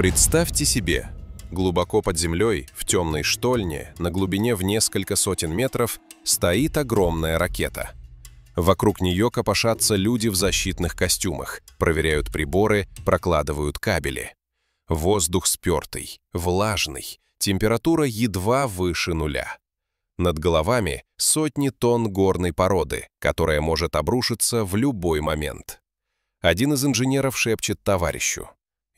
Представьте себе, глубоко под землей, в темной штольне, на глубине в несколько сотен метров, стоит огромная ракета. Вокруг нее копошатся люди в защитных костюмах, проверяют приборы, прокладывают кабели. Воздух спертый, влажный, температура едва выше нуля. Над головами сотни тонн горной породы, которая может обрушиться в любой момент. Один из инженеров шепчет товарищу.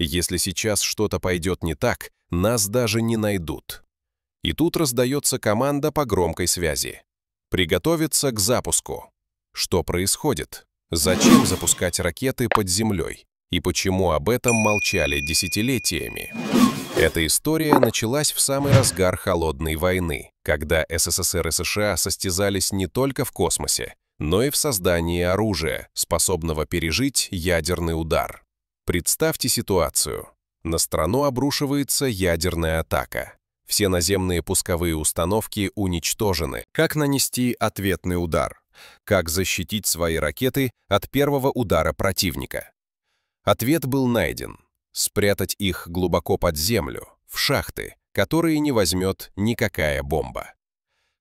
«Если сейчас что-то пойдет не так, нас даже не найдут». И тут раздается команда по громкой связи. «Приготовиться к запуску». Что происходит? Зачем запускать ракеты под землей? И почему об этом молчали десятилетиями? Эта история началась в самый разгар Холодной войны, когда СССР и США состязались не только в космосе, но и в создании оружия, способного пережить ядерный удар. Представьте ситуацию. На страну обрушивается ядерная атака. Все наземные пусковые установки уничтожены. Как нанести ответный удар? Как защитить свои ракеты от первого удара противника? Ответ был найден спрятать их глубоко под землю, в шахты, которые не возьмет никакая бомба.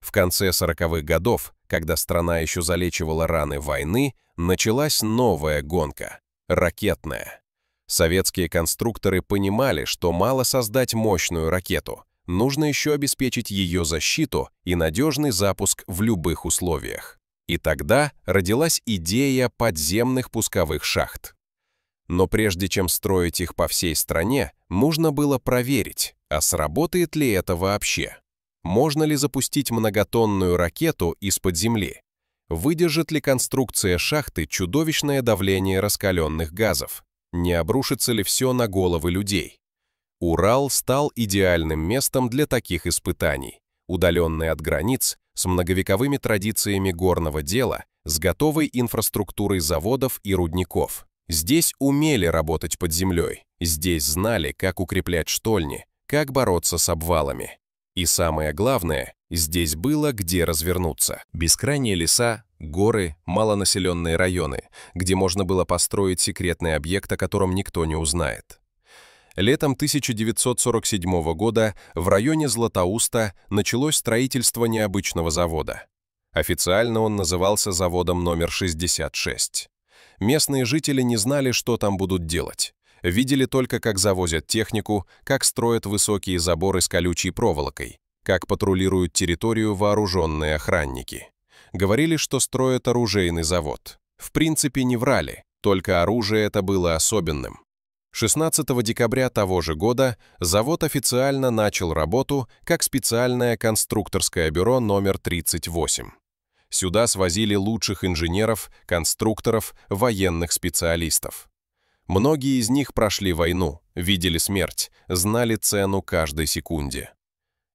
В конце 40-х годов, когда страна еще залечивала раны войны, началась новая гонка — ракетная. Советские конструкторы понимали, что мало создать мощную ракету, нужно еще обеспечить ее защиту и надежный запуск в любых условиях. И тогда родилась идея подземных пусковых шахт. Но прежде чем строить их по всей стране, нужно было проверить, а сработает ли это вообще. Можно ли запустить многотонную ракету из-под земли? Выдержит ли конструкция шахты чудовищное давление раскаленных газов? Не обрушится ли все на головы людей? Урал стал идеальным местом для таких испытаний. Удаленный от границ, с многовековыми традициями горного дела, с готовой инфраструктурой заводов и рудников. Здесь умели работать под землей, здесь знали, как укреплять штольни, как бороться с обвалами. И самое главное, здесь было где развернуться. Бескрайние леса, горы, малонаселенные районы, где можно было построить секретный объект, о котором никто не узнает. Летом 1947 года в районе Златоуста началось строительство необычного завода. Официально он назывался заводом номер 66. Местные жители не знали, что там будут делать. Видели только, как завозят технику, как строят высокие заборы с колючей проволокой, как патрулируют территорию вооруженные охранники. Говорили, что строят оружейный завод. В принципе, не врали, только оружие это было особенным. 16 декабря того же года завод официально начал работу как специальное конструкторское бюро номер 38. Сюда свозили лучших инженеров, конструкторов, военных специалистов. Многие из них прошли войну, видели смерть, знали цену каждой секунде.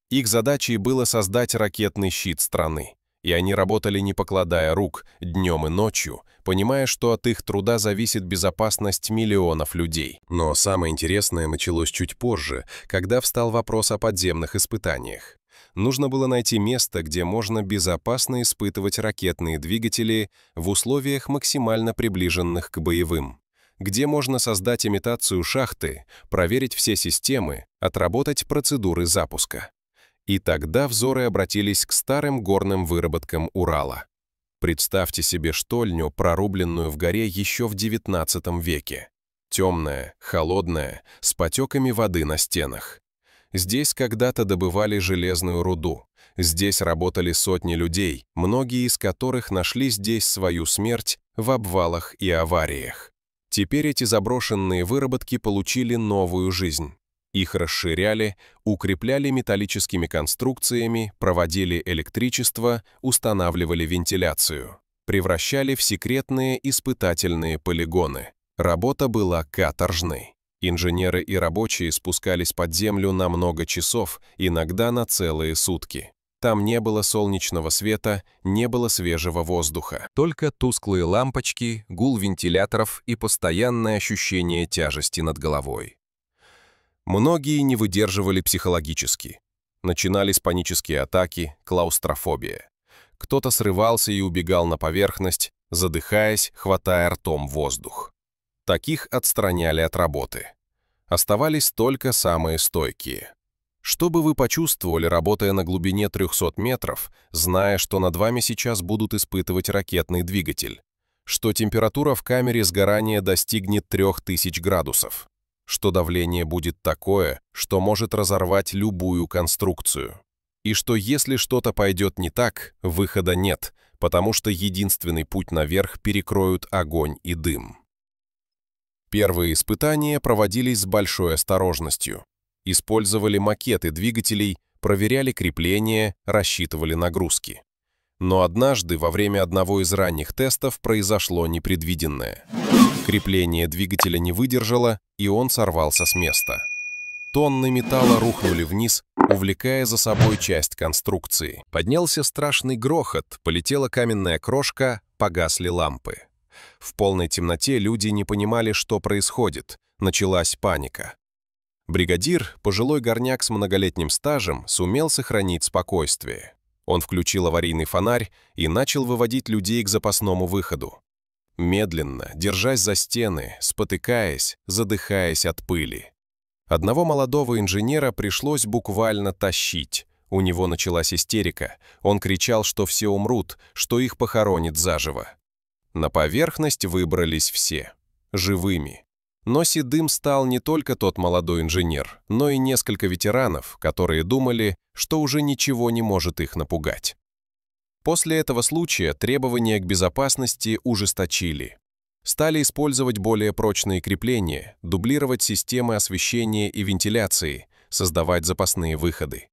Их задачей было создать ракетный щит страны, и они работали не покладая рук, днем и ночью, понимая, что от их труда зависит безопасность миллионов людей. Но самое интересное началось чуть позже, когда встал вопрос о подземных испытаниях. Нужно было найти место, где можно безопасно испытывать ракетные двигатели в условиях максимально приближенных к боевым, где можно создать имитацию шахты, проверить все системы, отработать процедуры запуска. И тогда взоры обратились к старым горным выработкам Урала. Представьте себе штольню, прорубленную в горе еще в XIX веке. Темная, холодная, с потеками воды на стенах. Здесь когда-то добывали железную руду. Здесь работали сотни людей, многие из которых нашли здесь свою смерть в обвалах и авариях. Теперь эти заброшенные выработки получили новую жизнь. Их расширяли, укрепляли металлическими конструкциями, проводили электричество, устанавливали вентиляцию, превращали в секретные испытательные полигоны. Работа была каторжной. Инженеры и рабочие спускались под землю на много часов, иногда на целые сутки. Там не было солнечного света, не было свежего воздуха. Только тусклые лампочки, гул вентиляторов и постоянное ощущение тяжести над головой. Многие не выдерживали психологически. Начинались панические атаки, клаустрофобия. Кто-то срывался и убегал на поверхность, задыхаясь, хватая ртом воздух. Таких отстраняли от работы. Оставались только самые стойкие. Что бы вы почувствовали, работая на глубине 300 метров, зная, что над вами сейчас будут испытывать ракетный двигатель? Что температура в камере сгорания достигнет 3000 градусов? Что давление будет такое, что может разорвать любую конструкцию? И что если что-то пойдет не так, выхода нет, потому что единственный путь наверх перекроют огонь и дым. Первые испытания проводились с большой осторожностью. Использовали макеты двигателей, проверяли крепление, рассчитывали нагрузки. Но однажды во время одного из ранних тестов произошло непредвиденное. Крепление двигателя не выдержало, и он сорвался с места. Тонны металла рухнули вниз, увлекая за собой часть конструкции. Поднялся страшный грохот, полетела каменная крошка, погасли лампы. В полной темноте люди не понимали, что происходит. Началась паника. Бригадир, пожилой горняк с многолетним стажем, сумел сохранить спокойствие. Он включил аварийный фонарь и начал выводить людей к запасному выходу. Медленно, держась за стены, спотыкаясь, задыхаясь от пыли. Одного молодого инженера пришлось буквально тащить. У него началась истерика. Он кричал, что все умрут, что их похоронит заживо. На поверхность выбрались все. Живыми. Но седым стал не только тот молодой инженер, но и несколько ветеранов, которые думали, что уже ничего не может их напугать. После этого случая требования к безопасности ужесточили. Стали использовать более прочные крепления, дублировать системы освещения и вентиляции, создавать запасные выходы.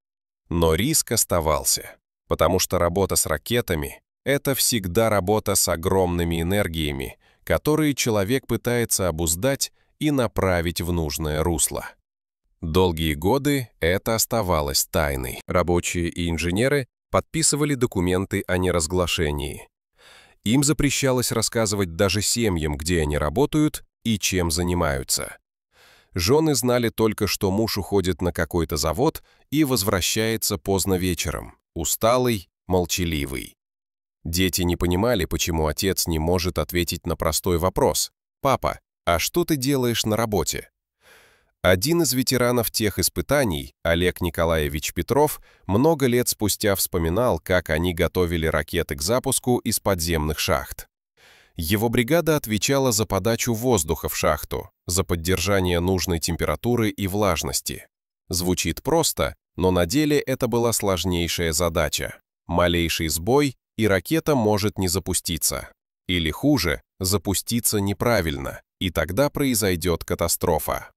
Но риск оставался, потому что работа с ракетами это всегда работа с огромными энергиями, которые человек пытается обуздать и направить в нужное русло. Долгие годы это оставалось тайной. Рабочие и инженеры подписывали документы о неразглашении. Им запрещалось рассказывать даже семьям, где они работают и чем занимаются. Жены знали только, что муж уходит на какой-то завод и возвращается поздно вечером, усталый, молчаливый. Дети не понимали, почему отец не может ответить на простой вопрос. «Папа, а что ты делаешь на работе?» Один из ветеранов тех испытаний, Олег Николаевич Петров, много лет спустя вспоминал, как они готовили ракеты к запуску из подземных шахт. Его бригада отвечала за подачу воздуха в шахту, за поддержание нужной температуры и влажности. Звучит просто, но на деле это была сложнейшая задача. Малейший сбой, и ракета может не запуститься. Или хуже, запуститься неправильно, и тогда произойдет катастрофа.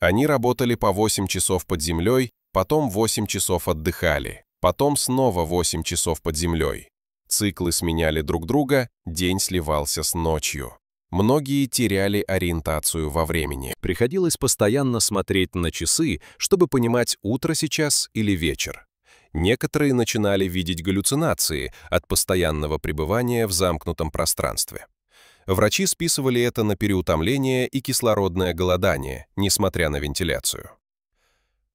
Они работали по 8 часов под землей, потом 8 часов отдыхали, потом снова 8 часов под землей. Циклы сменяли друг друга, день сливался с ночью. Многие теряли ориентацию во времени. Приходилось постоянно смотреть на часы, чтобы понимать, утро сейчас или вечер. Некоторые начинали видеть галлюцинации от постоянного пребывания в замкнутом пространстве. Врачи списывали это на переутомление и кислородное голодание, несмотря на вентиляцию.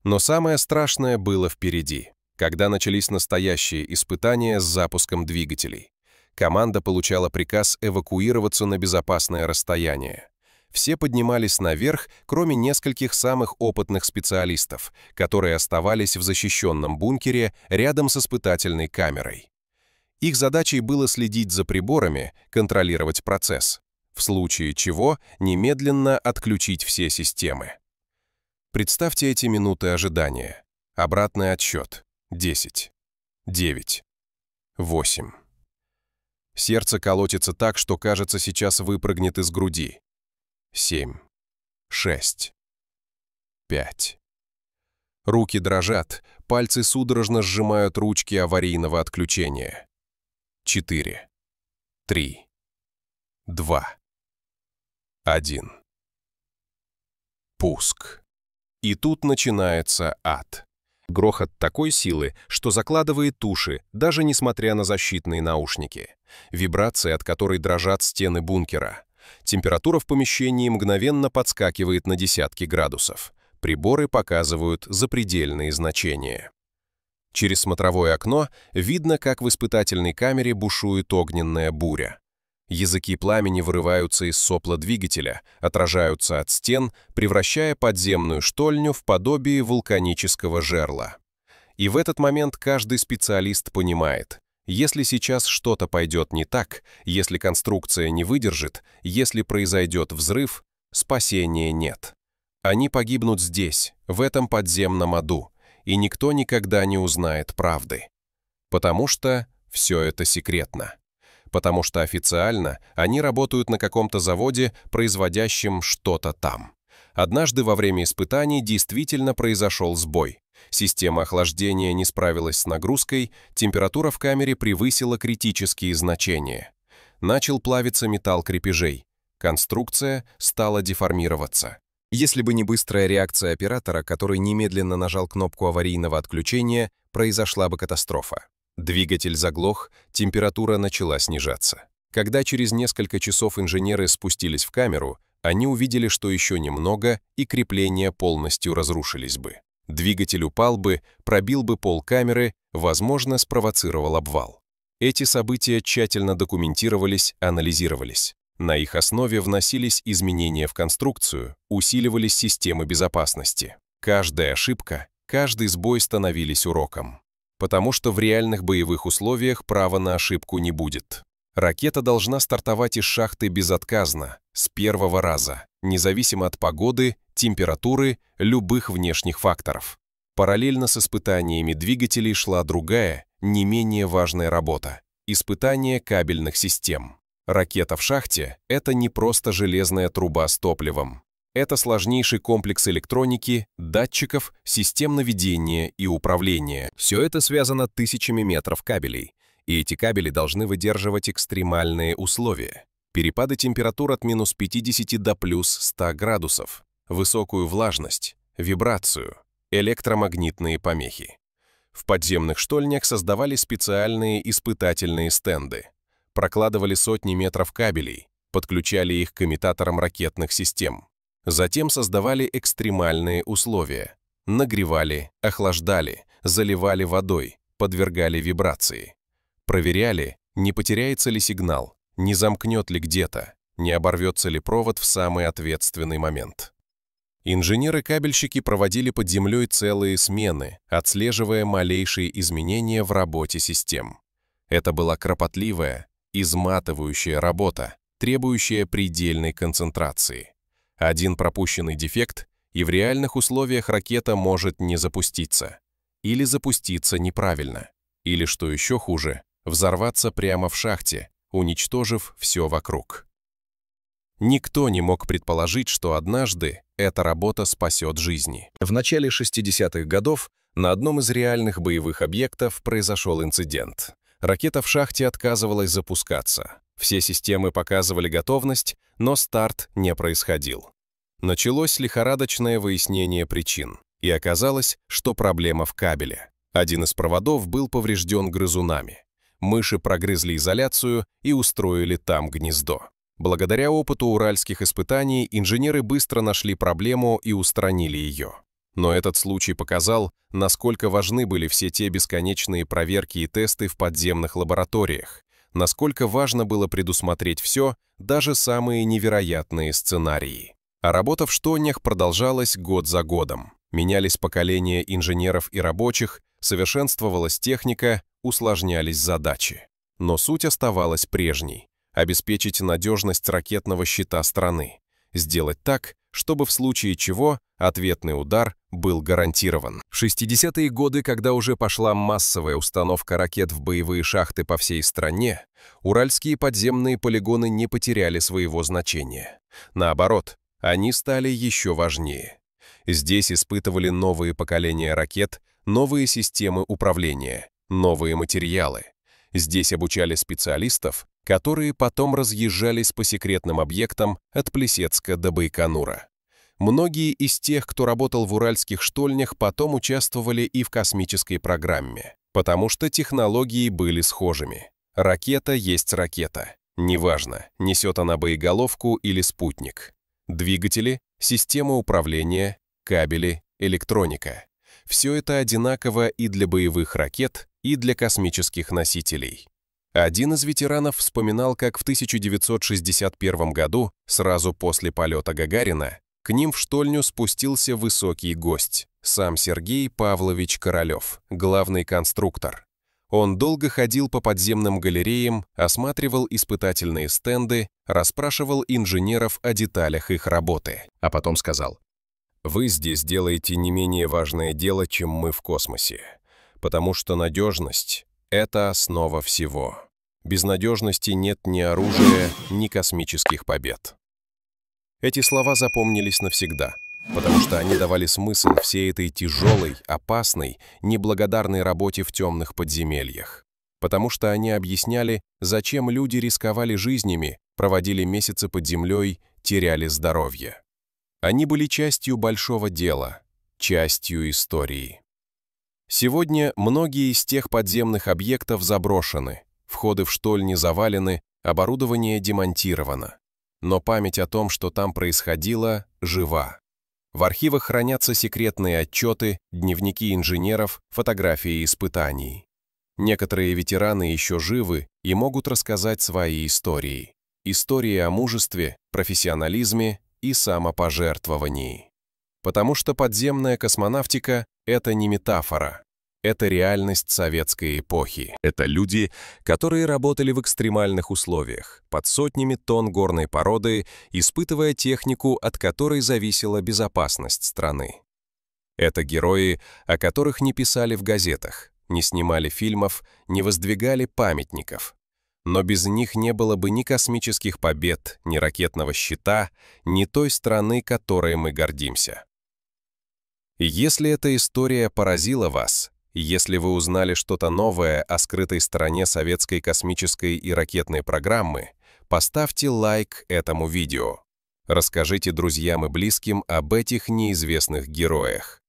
Но самое страшное было впереди, когда начались настоящие испытания с запуском двигателей. Команда получала приказ эвакуироваться на безопасное расстояние. Все поднимались наверх, кроме нескольких самых опытных специалистов, которые оставались в защищенном бункере рядом с испытательной камерой. Их задачей было следить за приборами, контролировать процесс, в случае чего немедленно отключить все системы. Представьте эти минуты ожидания. Обратный отсчет. 10, 9, 8. Сердце колотится так, что, кажется, сейчас выпрыгнет из груди семь, шесть, пять. Руки дрожат, пальцы судорожно сжимают ручки аварийного отключения. Четыре, три, два, один. Пуск. И тут начинается ад. Грохот такой силы, что закладывает туши, даже несмотря на защитные наушники. Вибрация, от которой дрожат стены бункера. Температура в помещении мгновенно подскакивает на десятки градусов. Приборы показывают запредельные значения. Через смотровое окно видно, как в испытательной камере бушует огненная буря. Языки пламени вырываются из сопла двигателя, отражаются от стен, превращая подземную штольню в подобие вулканического жерла. И в этот момент каждый специалист понимает, если сейчас что-то пойдет не так, если конструкция не выдержит, если произойдет взрыв, спасения нет. Они погибнут здесь, в этом подземном аду, и никто никогда не узнает правды. Потому что все это секретно потому что официально они работают на каком-то заводе, производящем что-то там. Однажды во время испытаний действительно произошел сбой. Система охлаждения не справилась с нагрузкой, температура в камере превысила критические значения. Начал плавиться металл крепежей. Конструкция стала деформироваться. Если бы не быстрая реакция оператора, который немедленно нажал кнопку аварийного отключения, произошла бы катастрофа. Двигатель заглох, температура начала снижаться. Когда через несколько часов инженеры спустились в камеру, они увидели, что еще немного, и крепления полностью разрушились бы. Двигатель упал бы, пробил бы пол камеры, возможно, спровоцировал обвал. Эти события тщательно документировались, анализировались. На их основе вносились изменения в конструкцию, усиливались системы безопасности. Каждая ошибка, каждый сбой становились уроком потому что в реальных боевых условиях права на ошибку не будет. Ракета должна стартовать из шахты безотказно, с первого раза, независимо от погоды, температуры, любых внешних факторов. Параллельно с испытаниями двигателей шла другая, не менее важная работа – испытание кабельных систем. Ракета в шахте – это не просто железная труба с топливом. Это сложнейший комплекс электроники, датчиков, систем наведения и управления. Все это связано тысячами метров кабелей, и эти кабели должны выдерживать экстремальные условия. Перепады температур от минус 50 до плюс 100 градусов, высокую влажность, вибрацию, электромагнитные помехи. В подземных штольнях создавали специальные испытательные стенды, прокладывали сотни метров кабелей, подключали их к имитаторам ракетных систем. Затем создавали экстремальные условия. Нагревали, охлаждали, заливали водой, подвергали вибрации. Проверяли, не потеряется ли сигнал, не замкнет ли где-то, не оборвется ли провод в самый ответственный момент. Инженеры-кабельщики проводили под землей целые смены, отслеживая малейшие изменения в работе систем. Это была кропотливая, изматывающая работа, требующая предельной концентрации. Один пропущенный дефект, и в реальных условиях ракета может не запуститься. Или запуститься неправильно. Или, что еще хуже, взорваться прямо в шахте, уничтожив все вокруг. Никто не мог предположить, что однажды эта работа спасет жизни. В начале 60-х годов на одном из реальных боевых объектов произошел инцидент. Ракета в шахте отказывалась запускаться. Все системы показывали готовность, но старт не происходил. Началось лихорадочное выяснение причин, и оказалось, что проблема в кабеле. Один из проводов был поврежден грызунами. Мыши прогрызли изоляцию и устроили там гнездо. Благодаря опыту уральских испытаний инженеры быстро нашли проблему и устранили ее. Но этот случай показал, насколько важны были все те бесконечные проверки и тесты в подземных лабораториях, насколько важно было предусмотреть все, даже самые невероятные сценарии. А работа в штонях продолжалась год за годом. Менялись поколения инженеров и рабочих, совершенствовалась техника, усложнялись задачи. Но суть оставалась прежней – обеспечить надежность ракетного щита страны, сделать так, чтобы в случае чего ответный удар был гарантирован. В 60-е годы, когда уже пошла массовая установка ракет в боевые шахты по всей стране, уральские подземные полигоны не потеряли своего значения. Наоборот, они стали еще важнее. Здесь испытывали новые поколения ракет, новые системы управления, новые материалы. Здесь обучали специалистов, которые потом разъезжались по секретным объектам от Плесецка до Байконура. Многие из тех, кто работал в уральских штольнях, потом участвовали и в космической программе, потому что технологии были схожими. Ракета есть ракета. Неважно, несет она боеголовку или спутник. Двигатели, система управления, кабели, электроника. Все это одинаково и для боевых ракет, и для космических носителей. Один из ветеранов вспоминал, как в 1961 году, сразу после полета Гагарина, к ним в штольню спустился высокий гость, сам Сергей Павлович Королев, главный конструктор. Он долго ходил по подземным галереям, осматривал испытательные стенды, расспрашивал инженеров о деталях их работы, а потом сказал, «Вы здесь делаете не менее важное дело, чем мы в космосе, потому что надежность — это основа всего. Без надежности нет ни оружия, ни космических побед». Эти слова запомнились навсегда — потому что они давали смысл всей этой тяжелой, опасной, неблагодарной работе в темных подземельях. Потому что они объясняли, зачем люди рисковали жизнями, проводили месяцы под землей, теряли здоровье. Они были частью большого дела, частью истории. Сегодня многие из тех подземных объектов заброшены, входы в штольни завалены, оборудование демонтировано. Но память о том, что там происходило, жива. В архивах хранятся секретные отчеты, дневники инженеров, фотографии испытаний. Некоторые ветераны еще живы и могут рассказать свои истории. Истории о мужестве, профессионализме и самопожертвовании. Потому что подземная космонавтика — это не метафора, это реальность советской эпохи. Это люди, которые работали в экстремальных условиях, под сотнями тонн горной породы, испытывая технику, от которой зависела безопасность страны. Это герои, о которых не писали в газетах, не снимали фильмов, не воздвигали памятников. Но без них не было бы ни космических побед, ни ракетного щита, ни той страны, которой мы гордимся. Если эта история поразила вас, если вы узнали что-то новое о скрытой стороне советской космической и ракетной программы, поставьте лайк этому видео. Расскажите друзьям и близким об этих неизвестных героях.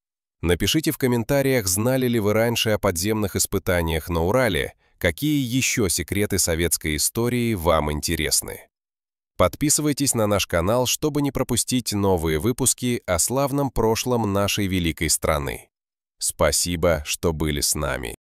Напишите в комментариях, знали ли вы раньше о подземных испытаниях на Урале, какие еще секреты советской истории вам интересны. Подписывайтесь на наш канал, чтобы не пропустить новые выпуски о славном прошлом нашей великой страны. Спасибо, что были с нами.